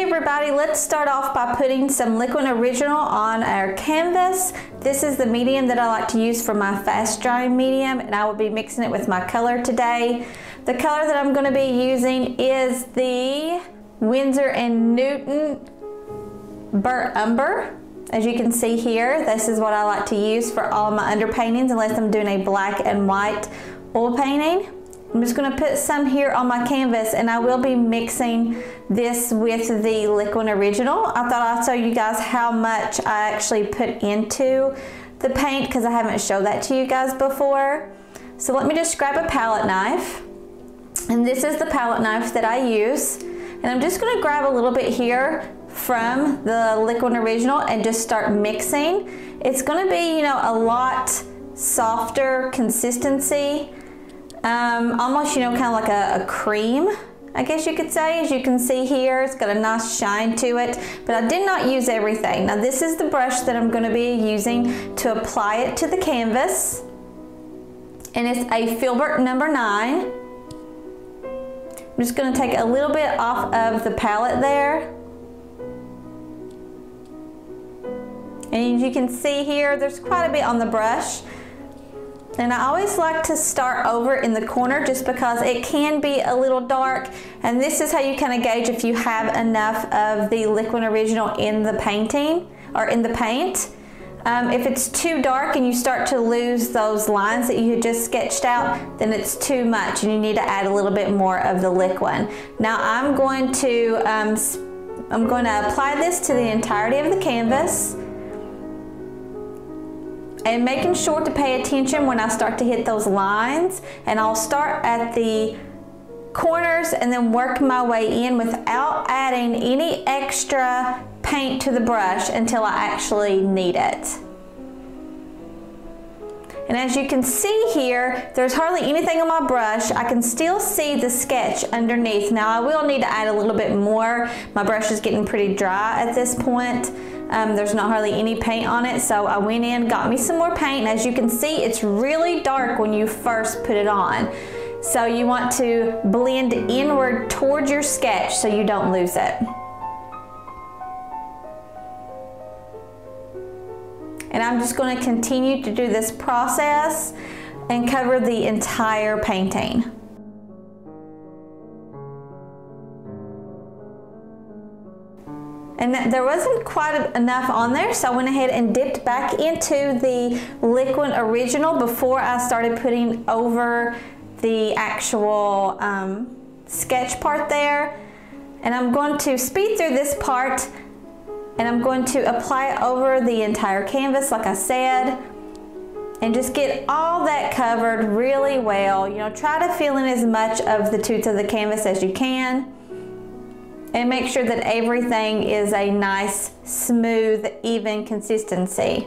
Okay everybody, let's start off by putting some Liquin Original on our canvas. This is the medium that I like to use for my fast drying medium and I will be mixing it with my color today. The color that I'm going to be using is the Winsor & Newton Burnt Umber. As you can see here, this is what I like to use for all my underpaintings unless I'm doing a black and white oil painting. I'm just going to put some here on my canvas and I will be mixing this with the Liquin Original. I thought I'd show you guys how much I actually put into the paint because I haven't showed that to you guys before. So let me just grab a palette knife and this is the palette knife that I use and I'm just going to grab a little bit here from the Liquin Original and just start mixing. It's going to be, you know, a lot softer consistency um, almost, you know, kind of like a, a cream, I guess you could say. As you can see here, it's got a nice shine to it, but I did not use everything. Now this is the brush that I'm gonna be using to apply it to the canvas. And it's a Filbert number nine. I'm just gonna take a little bit off of the palette there. And as you can see here, there's quite a bit on the brush. And I always like to start over in the corner just because it can be a little dark. And this is how you kind of gauge if you have enough of the Liquin Original in the painting or in the paint. Um, if it's too dark and you start to lose those lines that you had just sketched out, then it's too much and you need to add a little bit more of the liquid. Now I'm going to, um, I'm going to apply this to the entirety of the canvas and making sure to pay attention when I start to hit those lines and I'll start at the corners and then work my way in without adding any extra paint to the brush until I actually need it. And as you can see here, there's hardly anything on my brush. I can still see the sketch underneath. Now I will need to add a little bit more. My brush is getting pretty dry at this point. Um, there's not hardly any paint on it, so I went in, got me some more paint, and as you can see, it's really dark when you first put it on. So you want to blend inward towards your sketch so you don't lose it. And I'm just going to continue to do this process and cover the entire painting. And there wasn't quite enough on there so I went ahead and dipped back into the Liquin Original before I started putting over the actual um, sketch part there and I'm going to speed through this part and I'm going to apply it over the entire canvas like I said and just get all that covered really well. You know, try to fill in as much of the tooth of the canvas as you can and make sure that everything is a nice, smooth, even consistency.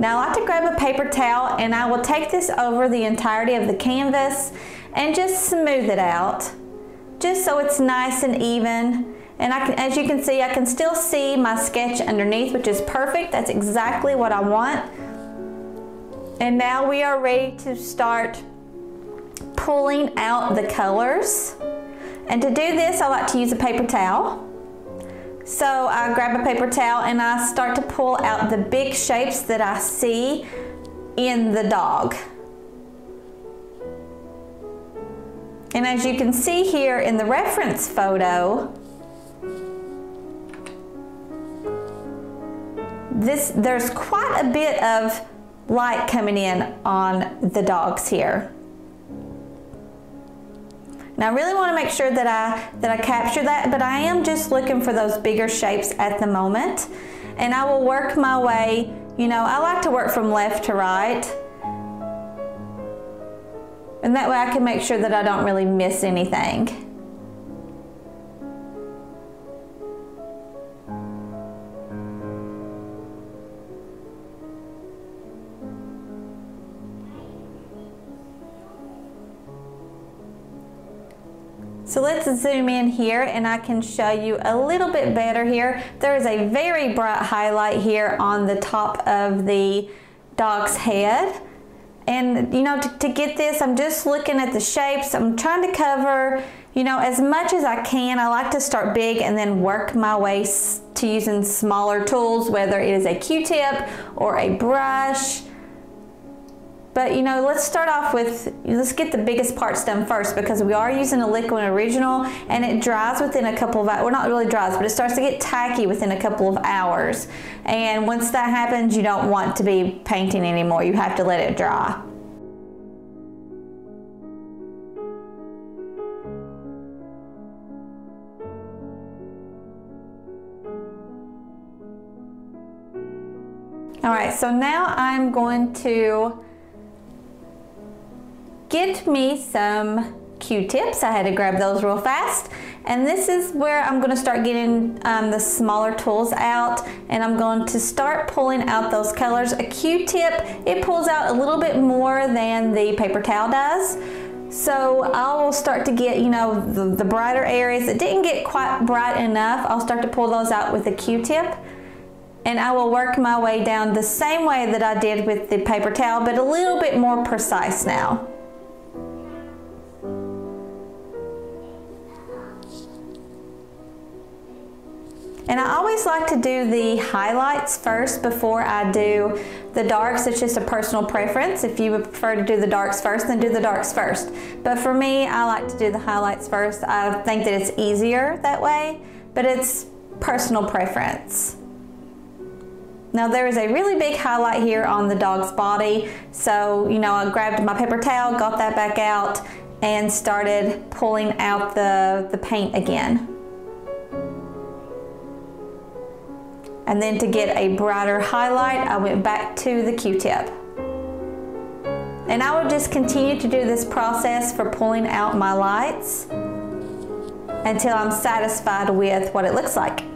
Now I like to grab a paper towel and I will take this over the entirety of the canvas and just smooth it out just so it's nice and even and I can, as you can see, I can still see my sketch underneath, which is perfect. That's exactly what I want. And now we are ready to start pulling out the colors. And to do this, I like to use a paper towel. So I grab a paper towel and I start to pull out the big shapes that I see in the dog. And as you can see here in the reference photo, this there's quite a bit of light coming in on the dogs here. Now I really want to make sure that I that I capture that, but I am just looking for those bigger shapes at the moment. And I will work my way, you know, I like to work from left to right. And that way I can make sure that I don't really miss anything. So let's zoom in here and I can show you a little bit better here. There is a very bright highlight here on the top of the dog's head. And you know, to, to, get this, I'm just looking at the shapes. I'm trying to cover, you know, as much as I can. I like to start big and then work my way to using smaller tools, whether it is a Q-tip or a brush but you know, let's start off with, let's get the biggest parts done first because we are using a Liquin Original and it dries within a couple of hours. Well, not really dries, but it starts to get tacky within a couple of hours. And once that happens, you don't want to be painting anymore. You have to let it dry. All right, so now I'm going to get me some Q-tips. I had to grab those real fast. And this is where I'm going to start getting um, the smaller tools out and I'm going to start pulling out those colors. A Q-tip, it pulls out a little bit more than the paper towel does. So I will start to get, you know, the, the brighter areas that didn't get quite bright enough. I'll start to pull those out with a Q-tip and I will work my way down the same way that I did with the paper towel, but a little bit more precise now. And I always like to do the highlights first before I do the darks. It's just a personal preference. If you would prefer to do the darks first, then do the darks first. But for me, I like to do the highlights first. I think that it's easier that way, but it's personal preference. Now there is a really big highlight here on the dog's body. So, you know, I grabbed my paper towel, got that back out, and started pulling out the, the paint again. And then to get a brighter highlight, I went back to the Q-tip. And I will just continue to do this process for pulling out my lights until I'm satisfied with what it looks like.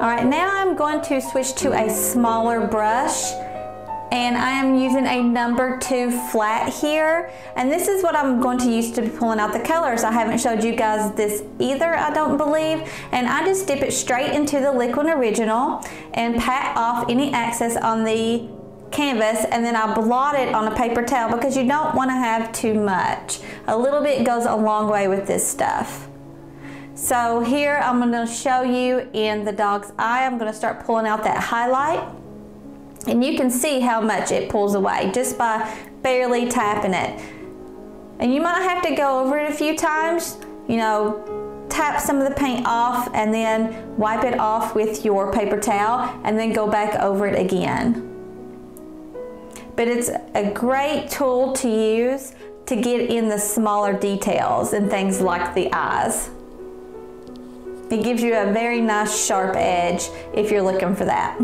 All right, now I'm going to switch to a smaller brush and I am using a number two flat here and this is what I'm going to use to be pulling out the colors. I haven't showed you guys this either I don't believe and I just dip it straight into the Liquin Original and pat off any excess on the canvas and then I blot it on a paper towel because you don't want to have too much. A little bit goes a long way with this stuff. So here I'm going to show you in the dog's eye, I'm going to start pulling out that highlight. And you can see how much it pulls away just by barely tapping it. And you might have to go over it a few times, you know, tap some of the paint off and then wipe it off with your paper towel and then go back over it again. But it's a great tool to use to get in the smaller details and things like the eyes. It gives you a very nice sharp edge if you're looking for that.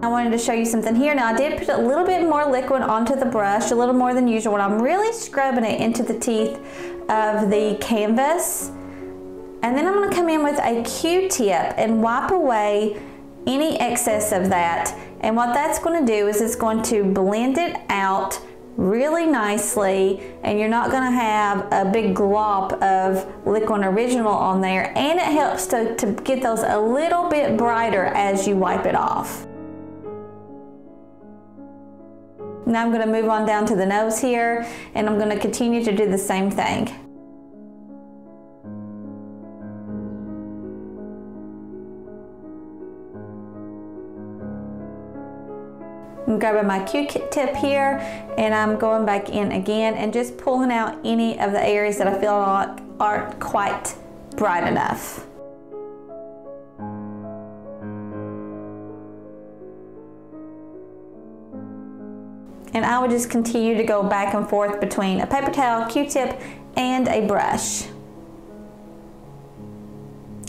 I wanted to show you something here. Now I did put a little bit more liquid onto the brush, a little more than usual, and I'm really scrubbing it into the teeth of the canvas. And then I'm gonna come in with a Q-tip and wipe away any excess of that. And what that's gonna do is it's going to blend it out really nicely and you're not going to have a big glop of Liquin Original on there and it helps to, to get those a little bit brighter as you wipe it off. Now I'm going to move on down to the nose here and I'm going to continue to do the same thing. I'm grabbing my Q-tip here and I'm going back in again and just pulling out any of the areas that I feel like aren't quite bright enough. And I would just continue to go back and forth between a paper towel, Q-tip, and a brush.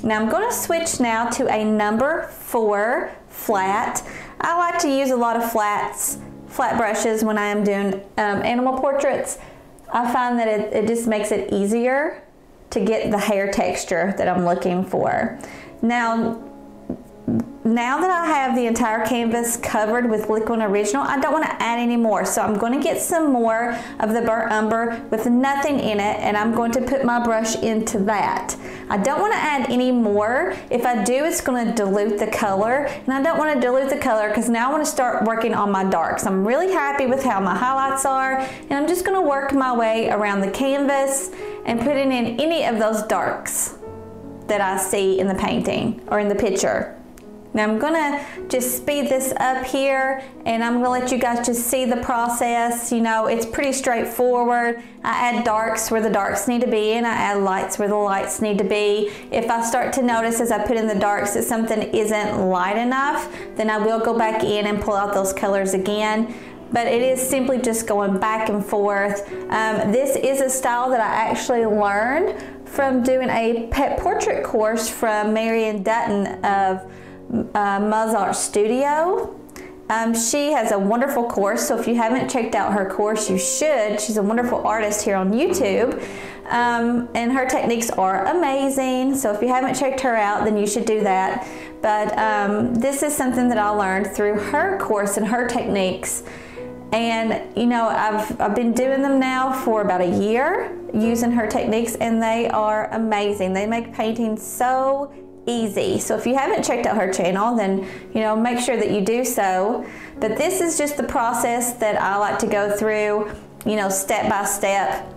Now I'm going to switch now to a number four flat. I like to use a lot of flats, flat brushes when I am doing um, animal portraits. I find that it, it just makes it easier to get the hair texture that I'm looking for. Now, now that I have the entire canvas covered with Liquin Original, I don't want to add any more. So I'm going to get some more of the burnt umber with nothing in it and I'm going to put my brush into that. I don't want to add any more. If I do, it's going to dilute the color and I don't want to dilute the color because now I want to start working on my darks. I'm really happy with how my highlights are and I'm just going to work my way around the canvas and putting in any of those darks that I see in the painting or in the picture. Now I'm gonna just speed this up here and I'm gonna let you guys just see the process. You know, it's pretty straightforward. I add darks where the darks need to be and I add lights where the lights need to be. If I start to notice as I put in the darks that something isn't light enough, then I will go back in and pull out those colors again but it is simply just going back and forth. Um, this is a style that I actually learned from doing a pet portrait course from Marion Dutton of uh, Studio. Um, she has a wonderful course, so if you haven't checked out her course, you should. She's a wonderful artist here on YouTube, um, and her techniques are amazing. So if you haven't checked her out, then you should do that. But um, this is something that I learned through her course and her techniques. And you know, I've, I've been doing them now for about a year using her techniques, and they are amazing. They make painting so easy. So if you haven't checked out her channel, then you know make sure that you do so. But this is just the process that I like to go through, you know, step by step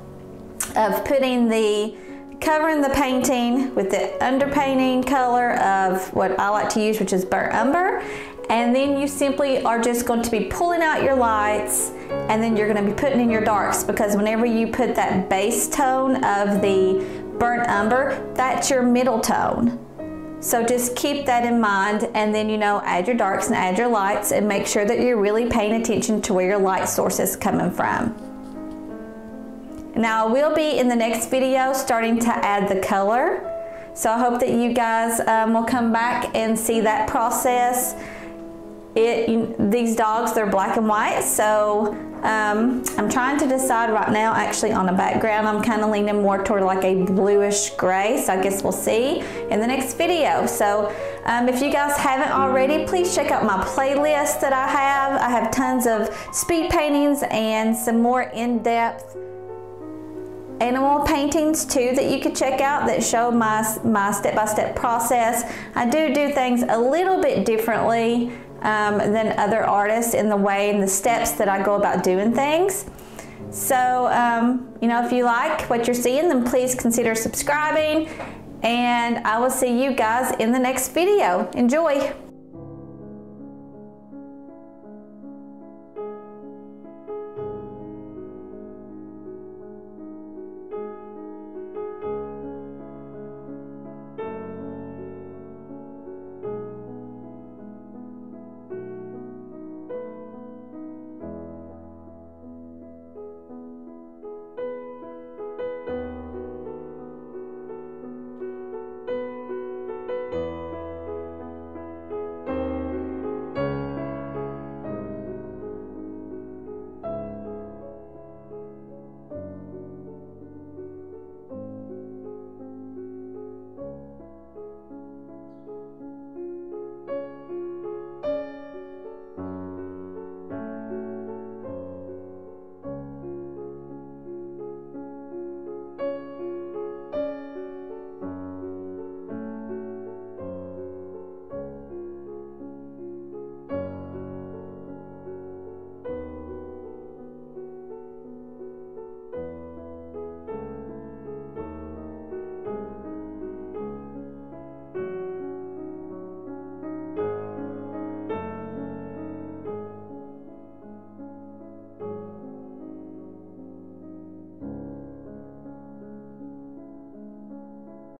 of putting the covering the painting with the underpainting color of what I like to use, which is burnt umber. And then you simply are just going to be pulling out your lights and then you're going to be putting in your darks because whenever you put that base tone of the burnt umber, that's your middle tone. So just keep that in mind and then you know add your darks and add your lights and make sure that you're really paying attention to where your light source is coming from. Now I will be in the next video starting to add the color. So I hope that you guys um, will come back and see that process. It, you, these dogs, they're black and white, so um, I'm trying to decide right now actually on a background. I'm kind of leaning more toward like a bluish gray, so I guess we'll see in the next video. So um, if you guys haven't already, please check out my playlist that I have. I have tons of speed paintings and some more in-depth animal paintings too that you could check out that show my my step-by-step -step process. I do do things a little bit differently um, than other artists in the way and the steps that I go about doing things. So, um, you know, if you like what you're seeing, then please consider subscribing and I will see you guys in the next video. Enjoy!